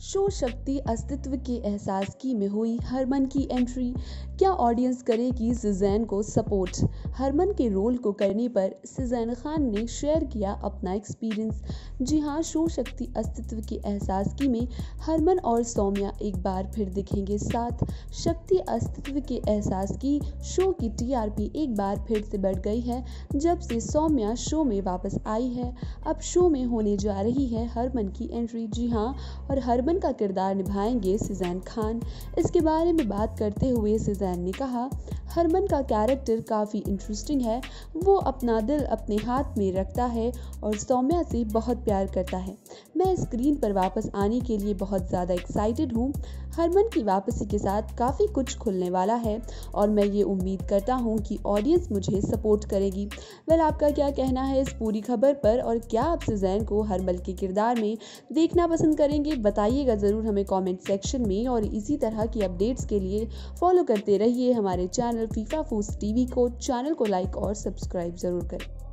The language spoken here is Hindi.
शो शक्ति अस्तित्व के एहसास की में हुई हरमन की एंट्री क्या ऑडियंस करेगी सिजैन को सपोर्ट हरमन के रोल को करने पर सिजैन खान ने शेयर किया अपना एक्सपीरियंस जी हाँ शो शक्ति अस्तित्व के एहसास की में हरमन और सौम्या एक बार फिर दिखेंगे साथ। शक्ति अस्तित्व के एहसास की शो की टीआरपी एक बार फिर से बढ़ गई है, जब से सौम्या शो में वापस आई है। अब शो में होने जा रही है हरमन की एंट्री जी हाँ और हरमन हरमन का किरदार निभाएँगे सिजैन खान। इसके बारे में बात करते हुए सिजैन ने कहा हरमन का कैरेक्टर काफ़ी इंटरेस्टिंग है। वो अपना दिल अपने हाथ में रखता है और सौम्या से बहुत प्यार करता है। मैं स्क्रीन पर वापस आने के लिए बहुत ज़्यादा एक्साइटेड हूँ। हरमन की वापसी के साथ काफ़ी कुछ खुलने वाला है और मैं ये उम्मीद करता हूँ कि ऑडियंस मुझे सपोर्ट करेगी। वेल आपका क्या कहना है इस पूरी खबर पर और क्या आप सिजैन को हरमल के किरदार में देखना पसंद करेंगे? बताइएगा ज़रूर हमें कॉमेंट सेक्शन में और इसी तरह की अपडेट्स के लिए फॉलो करते रहिए हमारे चैनल फीफा फूस टीवी को चैनल को लाइक और सब्सक्राइब ज़रूर करें।